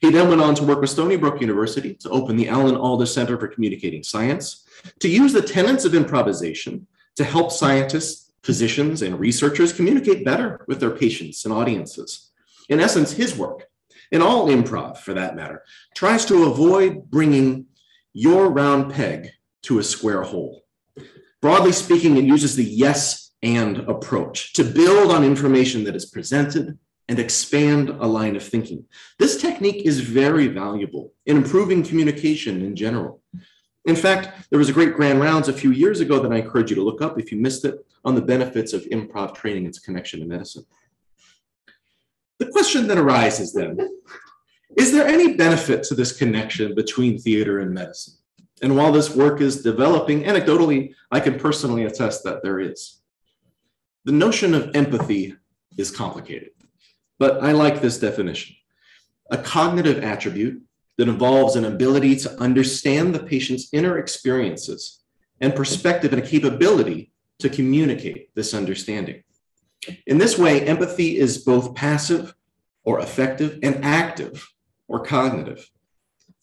He then went on to work with Stony Brook University to open the Alan Alda Center for Communicating Science, to use the tenets of improvisation to help scientists, physicians, and researchers communicate better with their patients and audiences. In essence, his work, and all improv for that matter, tries to avoid bringing your round peg to a square hole. Broadly speaking, it uses the yes and approach to build on information that is presented and expand a line of thinking. This technique is very valuable in improving communication in general. In fact, there was a great grand rounds a few years ago that I encourage you to look up if you missed it on the benefits of improv training and its connection to medicine. The question that arises then is there any benefit to this connection between theater and medicine? And while this work is developing, anecdotally, I can personally attest that there is. The notion of empathy is complicated but I like this definition. A cognitive attribute that involves an ability to understand the patient's inner experiences and perspective and a capability to communicate this understanding. In this way, empathy is both passive or affective and active or cognitive.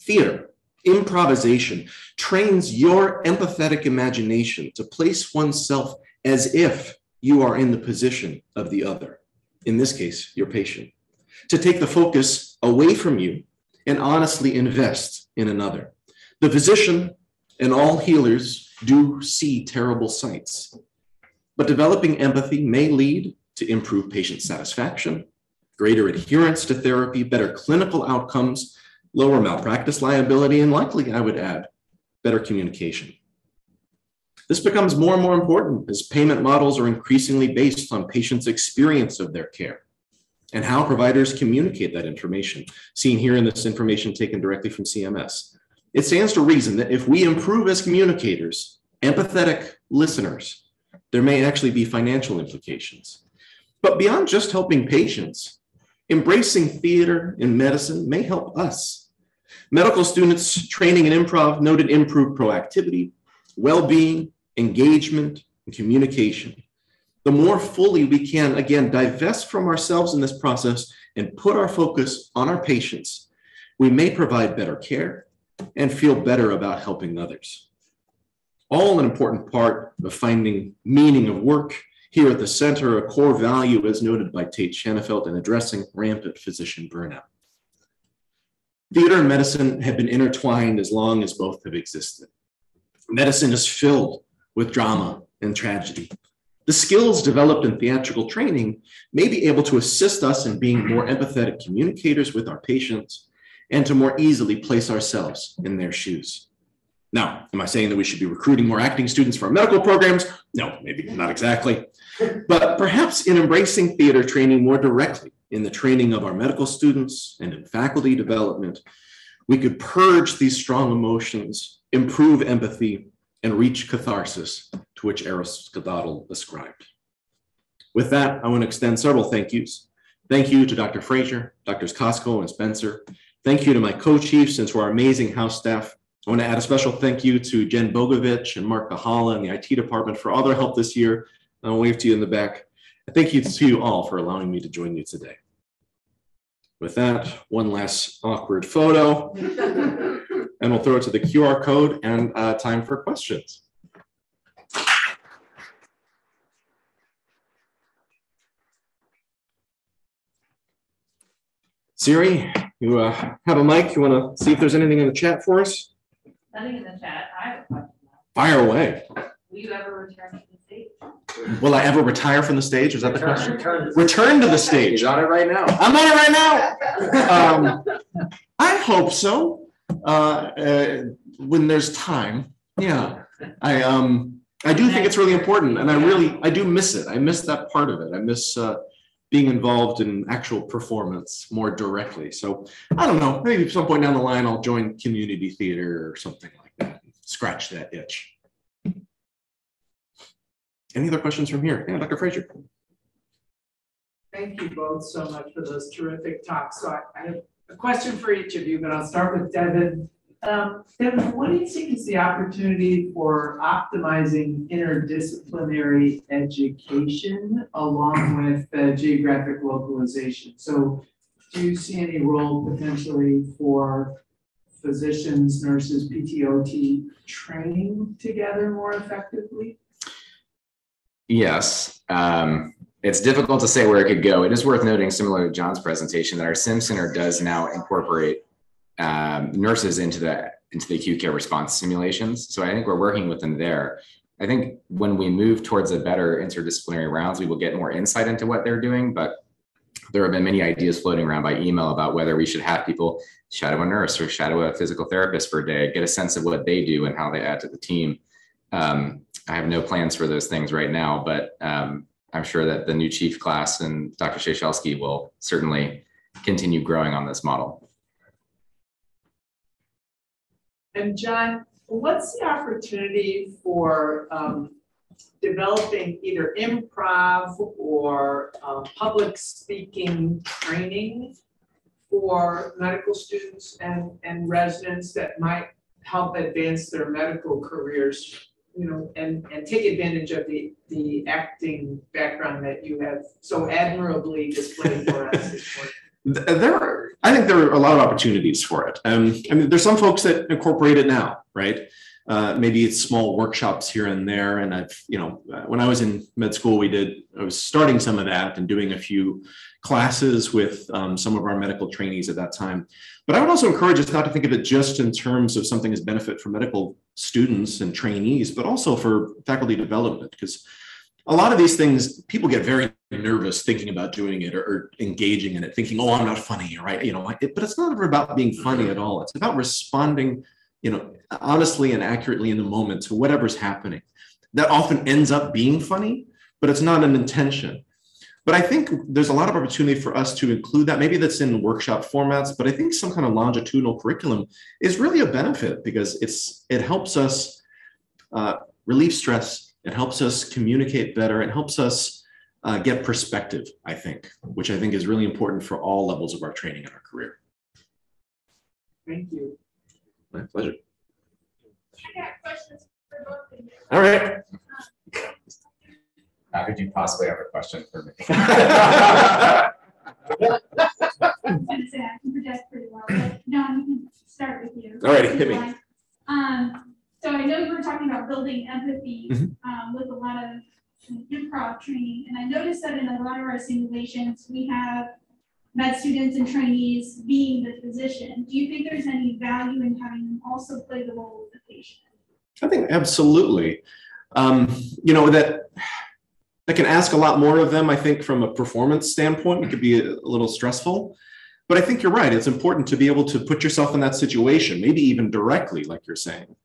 Theater, improvisation, trains your empathetic imagination to place oneself as if you are in the position of the other in this case, your patient, to take the focus away from you and honestly invest in another. The physician and all healers do see terrible sights, but developing empathy may lead to improved patient satisfaction, greater adherence to therapy, better clinical outcomes, lower malpractice liability, and likely, I would add, better communication. This becomes more and more important as payment models are increasingly based on patients' experience of their care and how providers communicate that information, seen here in this information taken directly from CMS. It stands to reason that if we improve as communicators, empathetic listeners, there may actually be financial implications. But beyond just helping patients, embracing theater in medicine may help us. Medical students training in improv noted improved proactivity, well being, engagement, and communication. The more fully we can, again, divest from ourselves in this process and put our focus on our patients, we may provide better care and feel better about helping others. All an important part of finding meaning of work here at the center, a core value as noted by Tait Shanafelt in addressing rampant physician burnout. Theater and medicine have been intertwined as long as both have existed. Medicine is filled with drama and tragedy. The skills developed in theatrical training may be able to assist us in being more empathetic communicators with our patients and to more easily place ourselves in their shoes. Now, am I saying that we should be recruiting more acting students for our medical programs? No, maybe not exactly. But perhaps in embracing theater training more directly in the training of our medical students and in faculty development, we could purge these strong emotions, improve empathy, and reach catharsis to which Aristotle ascribed. With that, I want to extend several thank yous. Thank you to Dr. Fraser, Drs. Costco and Spencer. Thank you to my co-chiefs and to our amazing house staff. I want to add a special thank you to Jen Bogovich and Mark Kahala and the IT department for all their help this year. I'll wave to you in the back. thank you to you all for allowing me to join you today. With that, one last awkward photo. (laughs) and we'll throw it to the QR code and uh, time for questions. Siri, you uh, have a mic. You want to see if there's anything in the chat for us? Nothing in the chat. I have a question. Fire away. Will you ever return to the stage? Will I ever retire from the stage? Is that the question? Return. Return to the stage. He's on it right now. I'm on it right now. (laughs) Um, I hope so uh, uh, when there's time. Yeah, I um I do think it's really important, and I really I do miss it. I miss that part of it. I miss uh, being involved in actual performance more directly. So I don't know. Maybe at some point down the line, I'll join community theater or something like that. Scratch that itch. Any other questions from here? Yeah, Dr. Fraser. Thank you both so much for those terrific talks. So I, I have a question for each of you, but I'll start with Devin. Um, Devin, what do you think is the opportunity for optimizing interdisciplinary education along with uh, geographic localization? So do you see any role potentially for physicians, nurses, PTOT training together more effectively? Yes, um, it's difficult to say where it could go. It is worth noting, similar to John's presentation, that our Sim Center does now incorporate um, nurses into the into the acute care response simulations. So I think we're working with them there. I think when we move towards a better interdisciplinary rounds, we will get more insight into what they're doing. But there have been many ideas floating around by email about whether we should have people shadow a nurse or shadow a physical therapist for a day, get a sense of what they do and how they add to the team. Um, I have no plans for those things right now, but um, I'm sure that the new chief class and Dr. Shashelsky will certainly continue growing on this model. And John, what's the opportunity for um, developing either improv or uh, public speaking training for medical students and, and residents that might help advance their medical careers, you know, and, and take advantage of the, the acting background that you have so admirably displayed for us. There are, I think there are a lot of opportunities for it. Um, I mean, there's some folks that incorporate it now, right? Uh, maybe it's small workshops here and there. And I've, you know, uh, when I was in med school, we did, I was starting some of that and doing a few classes with um, some of our medical trainees at that time. But I would also encourage us not to think of it just in terms of something as benefit for medical students and trainees, but also for faculty development, because a lot of these things people get very nervous thinking about doing it or, or, engaging in it thinking oh i'm not funny right? You know it, but it's not ever about being funny at all. It's about responding you know honestly and accurately in the moment to whatever's happening. That often ends up being funny but it's not an intention but i think there's a lot of opportunity for us to include that maybe that's in workshop formats but i think some kind of longitudinal curriculum is really a benefit because it's it helps us uh, relieve stress it helps us communicate better. It helps us uh, get perspective, I think, which I think is really important for all levels of our training and our career. Thank you. My pleasure. I got questions for both of you. All right. How could you possibly have a question for me? (laughs) I was gonna say I can project pretty well, but no, we can start with you. All righty, hit me. Um, so I know you were talking about building empathy, Mhm. um, with a lot of improv training, and I noticed that in a lot of our simulations, we have med students and trainees being the physician. Do you think there's any value in having them also play the role of the patient? I think absolutely. Um, you know that that can ask a lot more of them. I think from a performance standpoint, it could be a, a little stressful. But I think you're right. It's important to be able to put yourself in that situation, maybe even directly, like you're saying.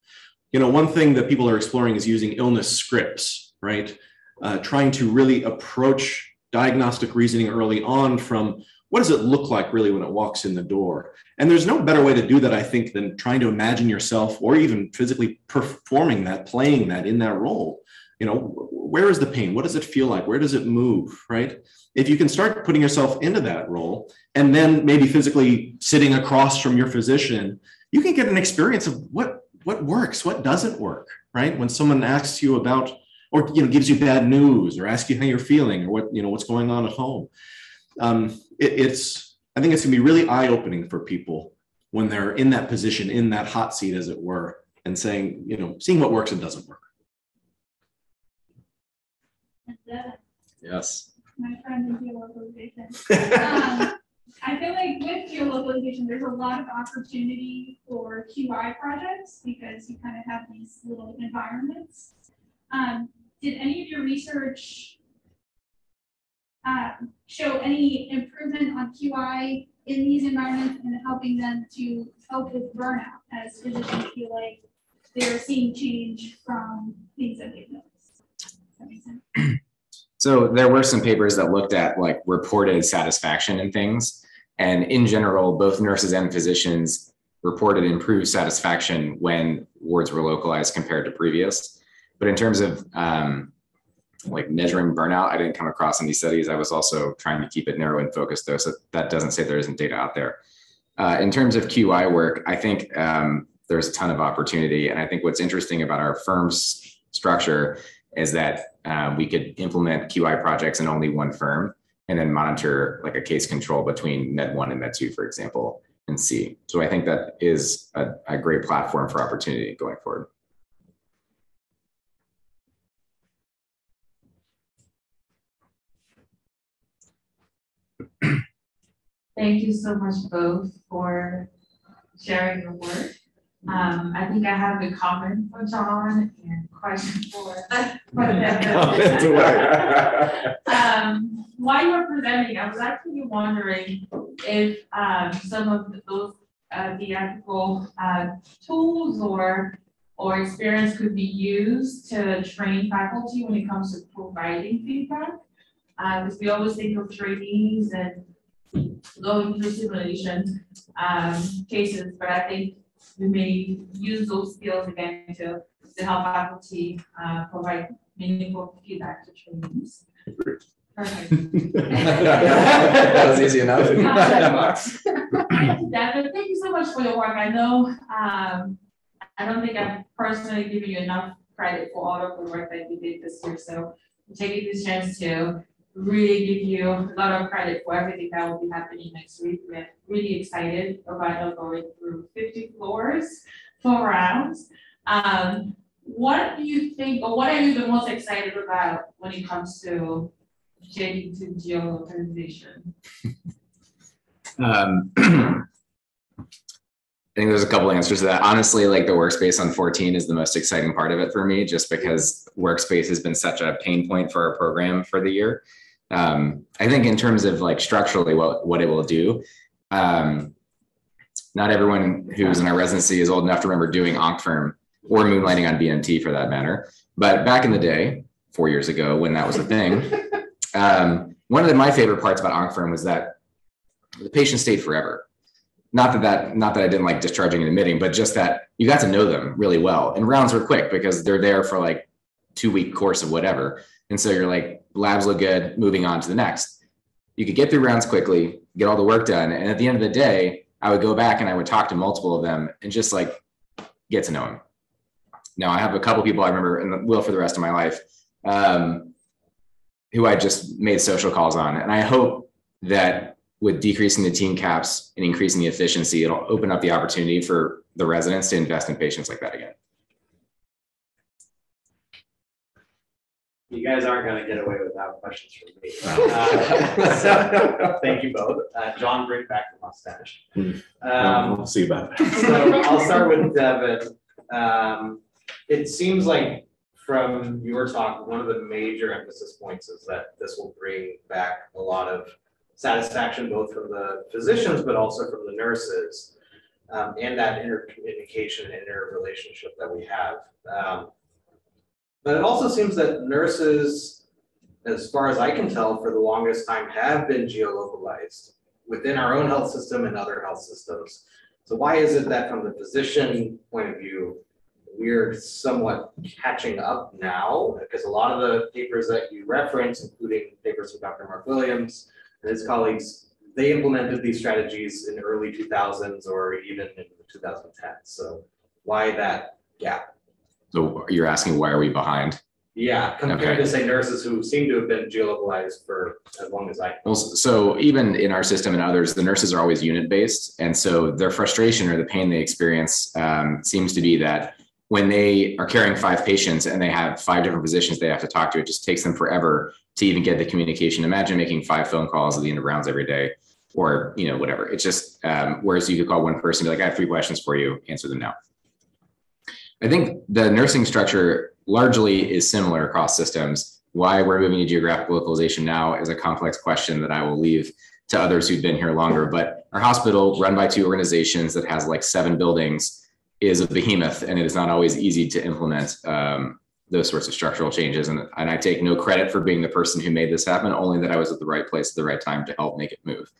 You know, one thing that people are exploring is using illness scripts, right? Uh, trying to really approach diagnostic reasoning early on from what does it look like really when it walks in the door? And there's no better way to do that, I think, than trying to imagine yourself or even physically performing that, playing that in that role. You know, where is the pain? What does it feel like? Where does it move? Right? If you can start putting yourself into that role and then maybe physically sitting across from your physician, you can get an experience of what what works, what doesn't work, right? When someone asks you about or you know gives you bad news or asks you how you're feeling or what you know what's going on at home um, it, it's i think it's going to be really eye-opening for people when they're in that position in that hot seat as it were and saying you know seeing what works and doesn't work And, uh, Yes. my friend in geolocalization. (laughs) Um, I feel like with geolocalization, there's a lot of opportunity for QI projects because you kind of have these little environments. Um, did any of your research um, show any improvement on QI in these environments and helping them to help with burnout as physicians feel like they're seeing change from things that they've noticed? Does that make sense? So there were some papers that looked at like reported satisfaction and things. And in general, both nurses and physicians reported improved satisfaction when wards were localized compared to previous. But in terms of um, like measuring burnout, I didn't come across any studies. I was also trying to keep it narrow and focused though. So that doesn't say there isn't data out there. Uh, in terms of QI work, I think um, there's a ton of opportunity. And I think what's interesting about our firm's structure is that uh, we could implement QI projects in only one firm and then monitor like a case control between Med 1 and Med 2, for example, and see. So I think that is a, a great platform for opportunity going forward. Thank you so much both for sharing your work. Um, I think I have a comment for John and question for. (laughs) for (laughs) Devin. Um, while you were presenting, I was actually wondering if, um, some of those, uh, theatrical, uh, tools or, or experience could be used to train faculty when it comes to providing feedback. Uh, because we always think of trainees and low through simulation, um, cases, but I think we may use those skills again to, to help faculty, uh, provide meaningful feedback to trainees. Perfect. (laughs) That was easy enough. (laughs) Devin, (laughs) thank you so much for your work. I know, um, I don't think I've personally given you enough credit for all of the work that you did this year, so I'm taking this chance to really give you a lot of credit for everything that will be happening next week. We're really excited about going through fifty floors, four rounds. Um, what do you think, or what are you the most excited about when it comes to getting to geolocalization? (laughs) Um, (clears throat) I think there's a couple answers to that. Honestly, like the workspace on 14 is the most exciting part of it for me, just because workspace has been such a pain point for our program for the year. Um, I think in terms of like structurally what, what it will do, um, not everyone who's in our residency is old enough to remember doing OncFirm or moonlighting on BMT for that matter. But back in the day, four years ago, when that was a thing, (laughs) um, one of the, my favorite parts about OncFirm was that the patient stayed forever. Not that that not that I didn't like discharging and admitting, but just that you got to know them really well. And rounds were quick because they're there for like two week course of whatever. And so you're like, labs look good, moving on to the next. You could get through rounds quickly, get all the work done. And at the end of the day, I would go back and I would talk to multiple of them and just like get to know them. Now I have a couple people I remember and will for the rest of my life um, who I just made social calls on. And I hope that with decreasing the team caps and increasing the efficiency, it'll open up the opportunity for the residents to invest in patients like that again. You guys aren't gonna get away without questions from me. (laughs) Uh, so, Thank you both. Uh, John, bring back the mustache. Hmm. Um, We'll see about that. so I'll start with Devin. Um, it seems like from your talk, one of the major emphasis points is that this will bring back a lot of satisfaction, both from the physicians, but also from the nurses. Um, and that intercommunication, and interrelationship that we have. Um, but it also seems that nurses, as far as I can tell, for the longest time have been geolocalized within our own health system and other health systems. So why is it that from the physician point of view, we're somewhat catching up now? Because a lot of the papers that you reference, including papers from Dr. Mark Williams and his colleagues, they implemented these strategies in the early two thousands or even in the two thousand ten. So why that gap? So you're asking why are we behind? Yeah, compared Okay. to say nurses who seem to have been geolocalized for as long as I. Well, so even in our system and others, the nurses are always unit based. And so their frustration or the pain they experience um, seems to be that when they are carrying five patients and they have five different physicians they have to talk to, it just takes them forever to even get the communication. Imagine making five phone calls at the end of rounds every day or, you know, whatever. It's just, um, whereas you could call one person, and be like, I have three questions for you, answer them now. I think the nursing structure largely is similar across systems. Why we're moving to geographic localization now is a complex question that I will leave to others who've been here longer. But our hospital, run by two organizations that has like seven buildings, is a behemoth, and it is not always easy to implement um, those sorts of structural changes. And, and I take no credit for being the person who made this happen, only that I was at the right place at the right time to help make it move.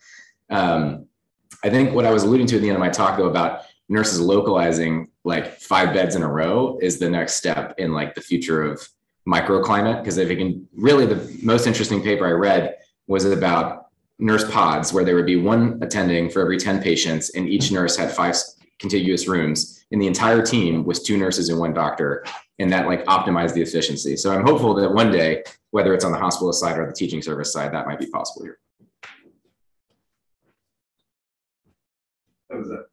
Um, I think what I was alluding to at the end of my talk, though, about nurses localizing like five beds in a row is the next step in like the future of microclimate. Because if it can really, the most interesting paper I read was about nurse pods where there would be one attending for every 10 patients, and each nurse had five contiguous rooms, and the entire team was two nurses and one doctor, and that like optimized the efficiency. So I'm hopeful that one day, whether it's on the hospital side or the teaching service side, that might be possible here. That was a,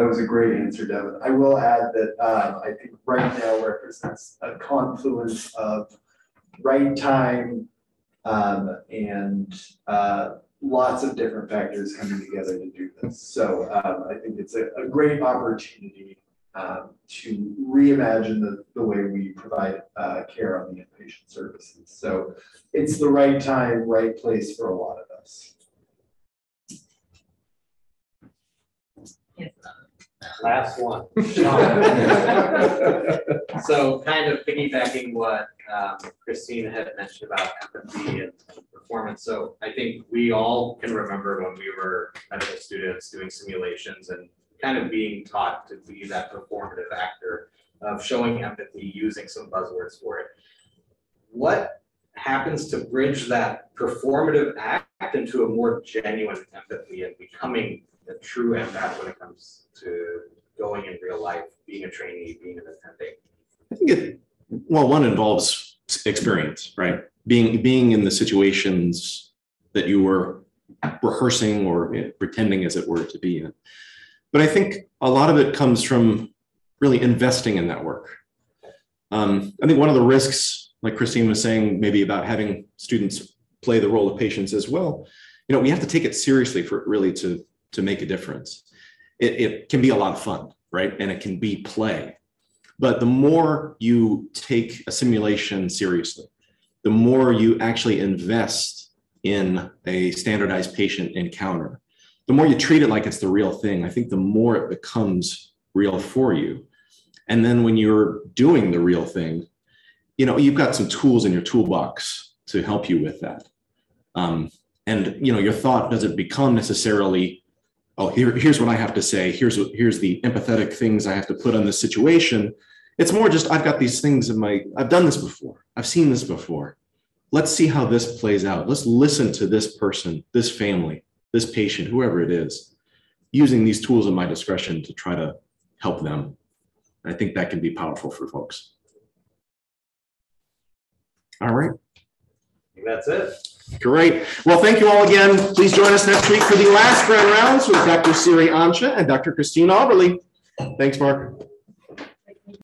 that was a great answer, Devin. I will add that, uh, I think right now represents a confluence of right time, um, and, uh, lots of different factors coming together to do this. So, um, I think it's a, a great opportunity, um, to reimagine the, the way we provide, uh, care on the inpatient services. So it's the right time, right place for a lot of us. Last one. (laughs) (laughs) So kind of piggybacking what um, Christine had mentioned about empathy and performance. So I think we all can remember when we were medical students doing simulations and kind of being taught to be that performative actor of showing empathy, using some buzzwords for it. What happens to bridge that performative act into a more genuine empathy and becoming a true empath when it comes to going in real life, being a trainee, being an attending? I think it, well, one involves experience, right? Being, being in the situations that you were rehearsing or pretending as it were to be in. But I think a lot of it comes from really investing in that work. Um, I think one of the risks, like Christine was saying, maybe about having students play the role of patients as well, you know, we have to take it seriously for it really to, to make a difference. It, it can be a lot of fun, right? And it can be play. But the more you take a simulation seriously, the more you actually invest in a standardized patient encounter, the more you treat it like it's the real thing, I think the more it becomes real for you. And then when you're doing the real thing, you know, you've got some tools in your toolbox to help you with that. Um, and you know, your thought doesn't become necessarily, oh, here, here's what I have to say. Here's what, here's the empathetic things I have to put on this situation. It's more just I've got these things in my, I've done this before. I've seen this before. Let's see how this plays out. Let's listen to this person, this family, this patient, whoever it is, using these tools at my discretion to try to help them. I think that can be powerful for folks. All right. That's it. Great. Well, thank you all again. Please join us next week for the last grand rounds with Dr. Siri Ancha and Dr. Christine Auberly. Thanks, Mark.